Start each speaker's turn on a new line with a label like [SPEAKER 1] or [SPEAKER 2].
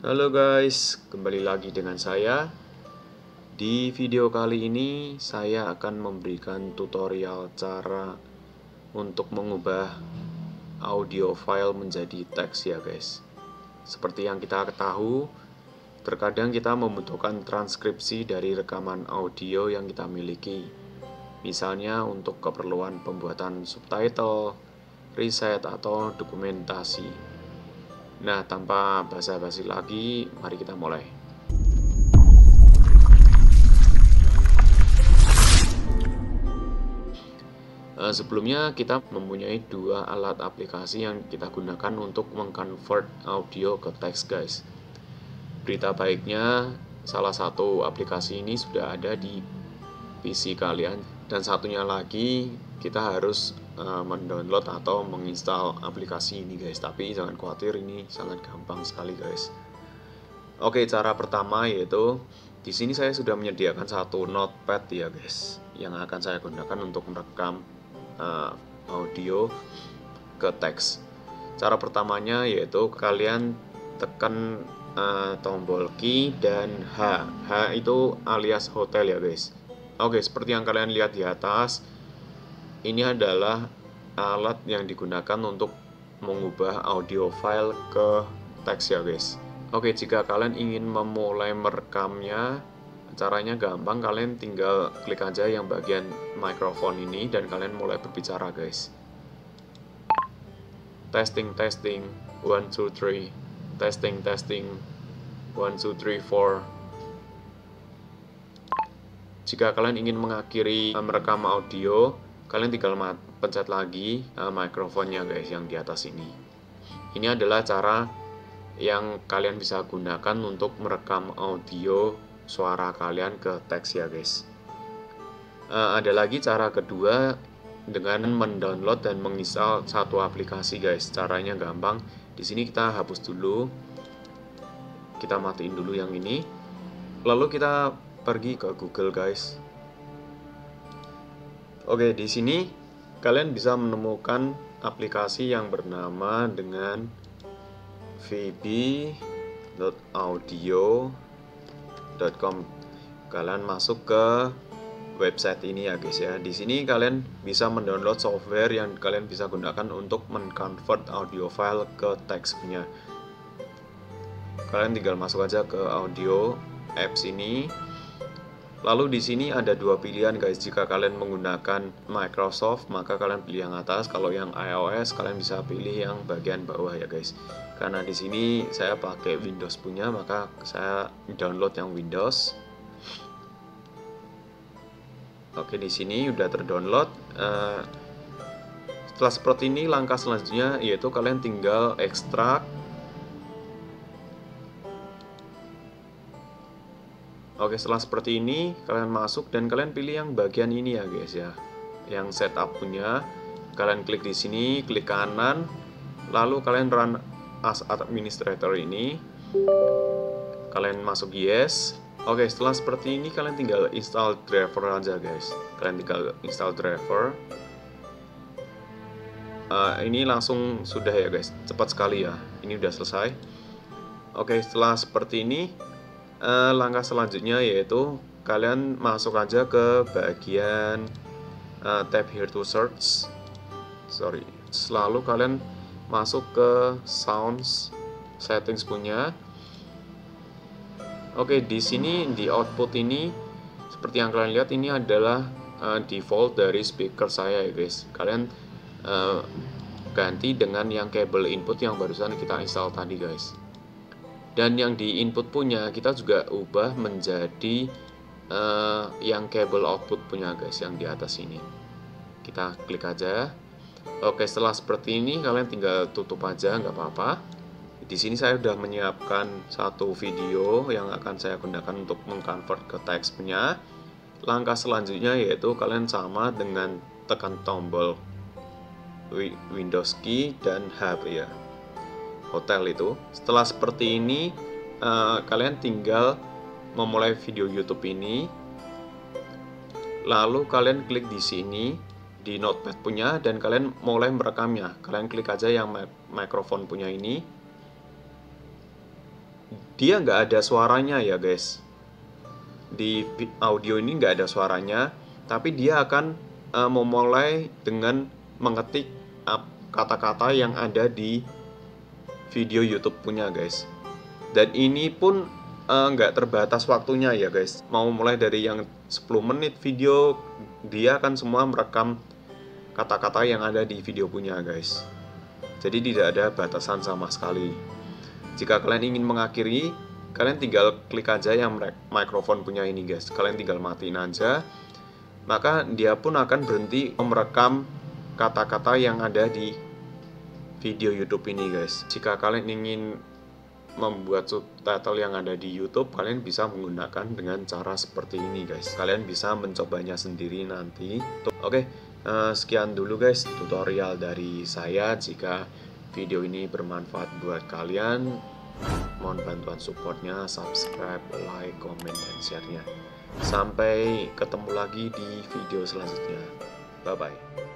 [SPEAKER 1] Halo guys, kembali lagi dengan saya. Di video kali ini saya akan memberikan tutorial cara untuk mengubah audio file menjadi teks ya guys. Seperti yang kita ketahui, terkadang kita membutuhkan transkripsi dari rekaman audio yang kita miliki. Misalnya untuk keperluan pembuatan subtitle, riset atau dokumentasi. Nah, tanpa basa-basi lagi, mari kita mulai. Uh, sebelumnya kita mempunyai dua alat aplikasi yang kita gunakan untuk mengconvert audio ke teks guys. Berita baiknya salah satu aplikasi ini sudah ada di PC kalian dan satunya lagi kita harus uh, mendownload atau menginstal aplikasi ini guys. Tapi jangan khawatir ini sangat gampang sekali guys. Oke cara pertama yaitu di sini saya sudah menyediakan satu notepad ya guys yang akan saya gunakan untuk merekam uh, audio ke teks. Cara pertamanya yaitu kalian tekan uh, tombol key dan H. H itu alias hotel ya guys Oke, seperti yang kalian lihat di atas, ini adalah alat yang digunakan untuk mengubah audio file ke teks ya guys. Oke jika kalian ingin memulai merekamnya caranya gampang. Kalian tinggal klik aja yang bagian mikrofon ini dan kalian mulai berbicara guys. Testing testing. 1 2 3 testing testing. 1 2 3 4 jika kalian ingin mengakhiri merekam audio kalian tinggal pencet lagi uh, mikrofonnya guys yang di atas ini. Ini adalah cara yang kalian bisa gunakan untuk merekam audio suara kalian ke teks ya guys. Uh, ada lagi cara kedua dengan mendownload dan menginstal satu aplikasi guys. Caranya gampang. Di sini kita hapus dulu. Kita matiin dulu yang ini. Lalu kita pergi ke Google guys Oke, di sini kalian bisa menemukan aplikasi yang bernama dengan vb.audio.com. Kalian masuk ke website ini ya guys ya. Di sini kalian bisa mendownload software yang kalian bisa gunakan untuk mengconvert audio file ke teks punya. Kalian tinggal masuk aja ke audio apps ini Lalu di sini ada dua pilihan guys. Jika kalian menggunakan Microsoft, maka kalian pilih yang atas. Kalau yang iOS, kalian bisa pilih yang bagian bawah ya guys. Karena di sini saya pakai Windows punya, maka saya download yang Windows. Oke, di sini udah terdownload. Uh, setelah seperti ini, langkah selanjutnya yaitu kalian tinggal ekstrak Oke setelah seperti ini kalian masuk dan kalian pilih yang bagian ini ya guys ya. Yang setup punya. Kalian klik di sini klik kanan. Lalu kalian run as administrator ini. Kalian masuk yes. Oke setelah seperti ini kalian tinggal install driver aja guys. Kalian tinggal install driver. Uh, ini langsung sudah ya guys. Cepat sekali ya. Ini udah selesai. Oke setelah seperti ini uh, langkah selanjutnya yaitu kalian masuk aja ke bagian uh, tab here to search. Sorry selalu kalian masuk ke sounds settings punya. Oke di sini di output ini seperti yang kalian lihat ini adalah uh, default dari speaker saya ya guys. Kalian uh, ganti dengan yang kabel input yang barusan kita install tadi guys dan yang di input punya kita juga ubah menjadi uh, yang kabel output punya guys yang di atas ini. Kita klik aja oke setelah seperti ini kalian tinggal tutup aja nggak apa-apa. Di sini saya sudah menyiapkan satu video yang akan saya gunakan untuk mengconvert ke teks punya. Langkah selanjutnya yaitu kalian sama dengan tekan tombol Windows key dan H ya hotel itu. Setelah seperti ini, uh, kalian tinggal memulai video YouTube ini. Lalu kalian klik di sini di notepad punya dan kalian mulai merekamnya. Kalian klik aja yang mikrofon punya ini. dia nggak ada suaranya ya guys di audio ini nggak ada suaranya tapi dia akan uh, memulai dengan mengetik kata-kata yang ada di video YouTube punya guys. Dan ini pun uh, nggak terbatas waktunya ya guys. Mau mulai dari yang 10 menit video dia akan semua merekam kata-kata yang ada di video punya guys. Jadi tidak ada batasan sama sekali. Jika kalian ingin mengakhiri kalian tinggal klik aja yang mikrofon punya ini guys. Kalian tinggal matiin aja. Maka dia pun akan berhenti merekam kata-kata yang ada di video YouTube ini guys. Jika kalian ingin membuat subtitle yang ada di YouTube kalian bisa menggunakan dengan cara seperti ini guys. Kalian bisa mencobanya sendiri nanti. Oke okay, uh, eh, sekian dulu guys tutorial dari saya. Jika video ini bermanfaat buat kalian mohon bantuan supportnya. Subscribe like comment dan share-nya. Sampai ketemu lagi di video selanjutnya. Bye bye